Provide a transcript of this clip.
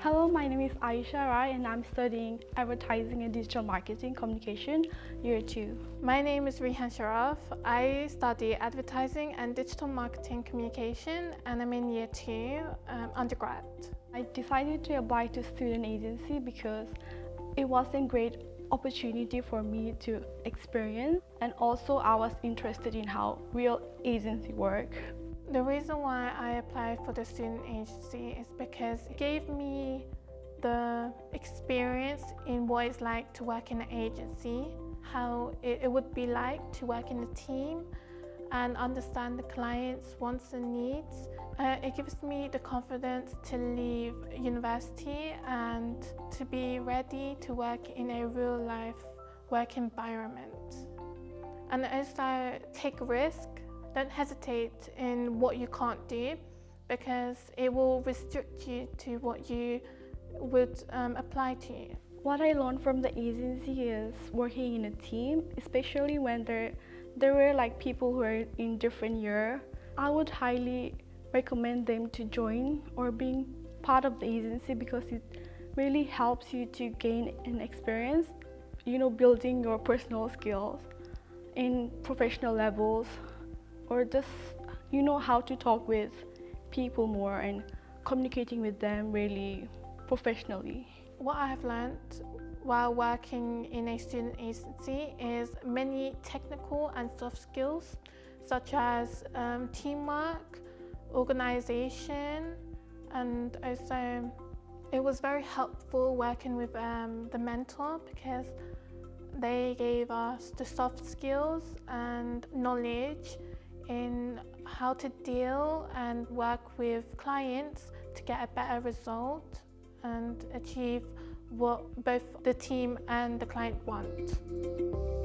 Hello, my name is Ayusha Rai and I'm studying advertising and digital marketing communication year 2. My name is Raihan Sharaf. I study advertising and digital marketing communication and I'm in year 2 um, undergrad. I decided to apply to student agency because it was a great opportunity for me to experience and also I was interested in how real agency work. The reason why I applied for the student agency is because it gave me the experience in what it's like to work in an agency, how it, would be like to work in a team and understand the client's wants and needs. Uh, it gives me the confidence to leave university and to be ready to work in a real life work environment. And as I take risk, don't hesitate in what you can't do because it will restrict you to what you would um, apply to you. What I learned from the agency is working in a team, especially when there, there were like people who are in different year. I would highly recommend them to join or being part of the agency because it really helps you to gain an experience, you know, building your personal skills in professional levels or just you know how to talk with people more and communicating with them really professionally. What I have learned while working in a student agency is many technical and soft skills such as um, teamwork, organization, and also it was very helpful working with um, the mentor because they gave us the soft skills and knowledge in how to deal and work with clients to get a better result and achieve what both the team and the client want.